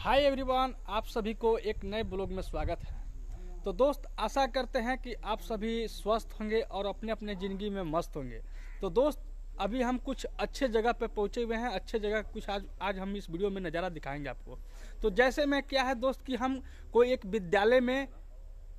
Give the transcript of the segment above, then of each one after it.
Hi everyone आप सभी को एक नए ब्लॉग में स्वागत है। तो दोस्त, आशा करते हैं कि आप सभी स्वस्थ होंगे और अपने अपने ज़िंदगी में मस्त होंगे। तो दोस्त, अभी हम कुछ अच्छे जगह पे पहुँचे हुए हैं, अच्छे जगह कुछ आज आज हम इस वीडियो में नज़ारा दिखाएँगे आपको। तो जैसे में क्या है दोस्त कि हम कोई एक विद्यालय में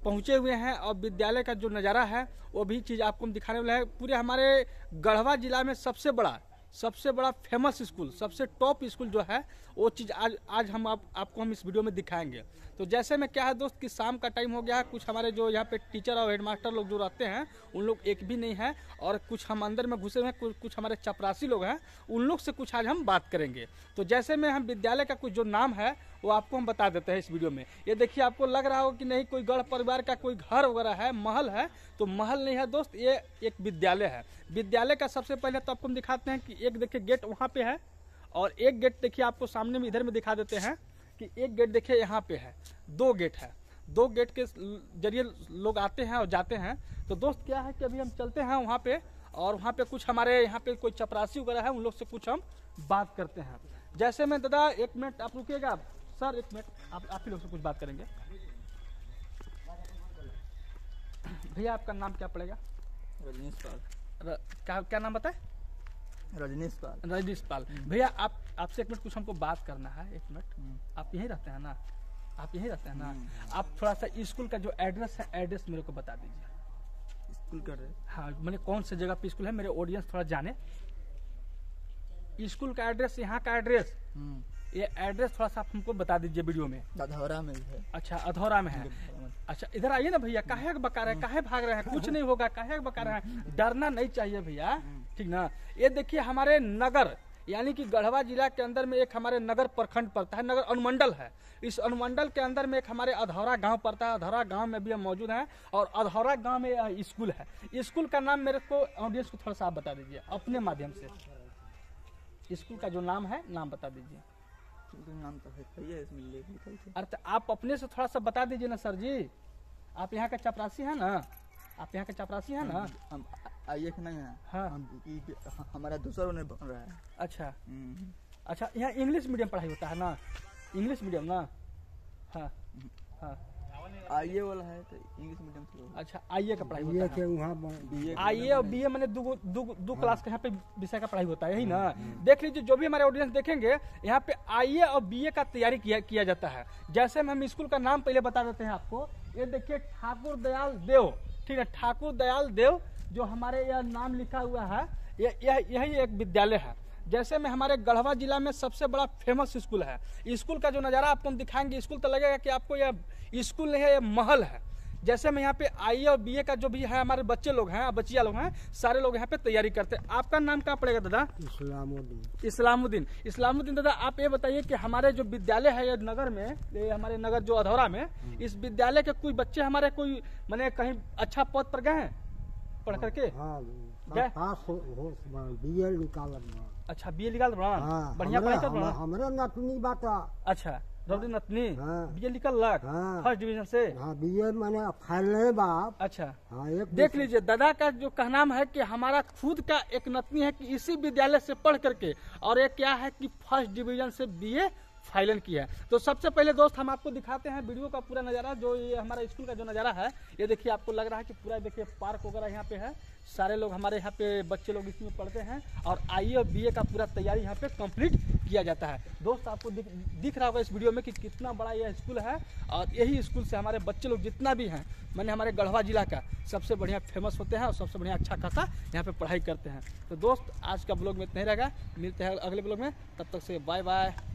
पहुँचे हुए हैं और विद्यालय का जो नज़ारा है, वो भी चीज़ आपको हम दिखाने वाले हैं। पूरे हमारे गढ़वा जिला में सबसे बड़ा सबसे बड़ा फ़ेमस स्कूल सबसे टॉप स्कूल जो है वो चीज़ आज आज हम आप, आपको हम इस वीडियो में दिखाएँगे। तो जैसे में क्या है दोस्त कि शाम का टाइम हो गया है कुछ हमारे जो यहाँ पे टीचर और हेडमास्टर लोग जो रहते हैं उन लोग एक भी नहीं है और कुछ हम अंदर में घुसे हुए हैं कुछ कुछ हमारे चपरासी लोग हैं उन लोग से कुछ आज हम बात करेंगे। तो जैसे में हम विद्यालय का कुछ जो नाम है वो आपको हम बता देते हैं इस वीडियो में। ये देखिए आपको लग रहा हो कि नहीं कोई गढ़ परिवार का कोई घर वगैरह है महल है तो महल नहीं है दोस्त ये एक विद्यालय है। विद्यालय का सबसे पहले तो आपको हम दिखाते हैं कि एक देखिए गेट वहाँ पे है और एक गेट देखिए आपको सामने में इधर में दिखा देते हैं कि एक गेट देखिए यहाँ पे है। दो गेट है। दो गेट के ज़रिए लोग आते हैं और जाते हैं। तो दोस्त क्या है कि अभी हम चलते हैं वहाँ पे और वहाँ पे कुछ हमारे यहाँ पे कोई चपरासी वगैरह है उन लोग से कुछ हम बात करते हैं। जैसे मैं दादा एक मिनट आप रुकिएगा सर एक मिनट आप आप ही लोग से कुछ बात करेंगे। भैया आपका नाम क्या पड़ेगा? रजनीश पाल। क्या क्या नाम बताए? रजनीश पाल रजनीश पाल भैया आप आपसे एक मिनट कुछ हमको बात करना है एक मिनट। आप यहीं रहते हैं ना? आप यहीं रहते हैं ना? आप थोड़ा सा स्कूल का जो एड्रेस है एड्रेस मेरे को बता दीजिए। स्कूल कर रहे हाँ मैंने कौन से जगह पे स्कूल है मेरे ऑडियंस थोड़ा जाने। स्कूल का एड्रेस यहाँ का एड्रेस? ये एड्रेस थोड़ा सा आप हमको बता दीजिए वीडियो में। अधौरा में है। अच्छा अधौरा में है। अच्छा इधर आइए ना भैया काहे बका रहे हैं काहे भाग रहे हैं? कुछ नहीं होगा काहे बका रहे हैं? डरना नहीं चाहिए भैया। ठीक ना? ये देखिए हमारे नगर यानी कि गढ़वा जिला के अंदर में एक हमारे नगर प्रखंड पड़ता है नगर अनुमंडल है। इस अनुमंडल के अंदर में एक हमारे अधौरा गाँव पड़ता है अधौरा गाँव में भी हम मौजूद हैं और अधौरा गाँव में स्कूल है। स्कूल का नाम मेरे को ऑडियंस को थोड़ा सा आप बता दीजिए अपने माध्यम से। स्कूल का जो नाम है नाम बता दीजिए। नाम तो है अरे तो आप अपने से थोड़ा सा बता दीजिए ना सर जी। आप यहाँ का चपरासी है ना? आप यहाँ के चपरासी है ना? आइए नहीं है? हाँ। हम हमारा दूसरा उन्हें बन रहा है। अच्छा। हम्म। अच्छा यहाँ इंग्लिश मीडियम पढ़ाई होता है ना? इंग्लिश मीडियम ना? हाँ हाँ। आइए वाला है तो इंग्लिश मीडियम से अच्छा आईए का पढ़ाई होता के है वहाँ बीए आईए और बीए मैंने दो दो दो क्लास के यहाँ पे विषय का पढ़ाई होता है यही ना? देख लीजिए जो भी हमारे ऑडियंस देखेंगे यहाँ पे आई ए और बी ए का तैयारी किया किया जाता है। जैसे में हम स्कूल का नाम पहले बता देते हैं आपको। ये देखिए ठाकुर दयाल देव। ठीक है ठाकुर दयाल देव जो हमारे यह नाम लिखा हुआ है ये यह यही एक विद्यालय है। जैसे में हमारे गढ़वा जिला में सबसे बड़ा फ़ेमस स्कूल है। स्कूल का जो नज़ारा आपको हम दिखाएँगे स्कूल तो लगेगा कि आपको यह स्कूल नहीं है यह महल है। जैसे में यहाँ पे आई और बी का जो भी है हमारे बच्चे लोग हैं बच्चिया लोग हैं सारे लोग यहाँ पे तैयारी करते हैं। आपका नाम क्या पड़ेगा दादा? इस्लामुद्दीन। इस्लामुद्दीन। इस्लामुद्दीन दादा आप ये बताइए कि हमारे जो विद्यालय है ये नगर में ये हमारे नगर जो अधौरा में इस विद्यालय के कोई बच्चे हमारे कोई मैंने कहीं अच्छा पद पर गए हैं? पढ़ करके? हाँ बा अच्छा बी ए निकाल हाँ बढ़िया पढ़ाई कर हमरे नतनी बात अच्छा रवि नतनी हाँ। बी ए निकल लग। फ़र्स्ट डिवीज़न से? हाँ बीए मैंने फैलने बाप अच्छा। हाँ एक देख लीजिए दादा का जो कहनाम है कि हमारा खुद का एक नतनी है कि इसी विद्यालय से पढ़ करके और ये क्या है कि फ़र्स्ट डिवीज़न से बीए फाइनल किया है। तो सबसे पहले दोस्त हम आपको दिखाते हैं वीडियो का पूरा नज़ारा जो ये हमारा स्कूल का जो नज़ारा है। ये देखिए आपको लग रहा है कि पूरा देखिए पार्क वगैरह यहाँ पे है। सारे लोग हमारे यहाँ पे बच्चे लोग इसमें पढ़ते हैं और आई और बी का पूरा तैयारी यहाँ पे कंप्लीट किया जाता है। दोस्त आपको दिख, दिख रहा होगा इस वीडियो में कि कितना बड़ा यह स्कूल है और यही स्कूल से हमारे बच्चे लोग जितना भी हैं मैंने हमारे गढ़वा जिला का सबसे बढ़िया फ़ेमस होते हैं और सबसे बढ़िया अच्छा खासा यहाँ पे पढ़ाई करते हैं। तो दोस्त आज का ब्लॉग में इतना ही रहेगा। मिलते हैं अगले ब्लॉग में। तब तक से बाय बाय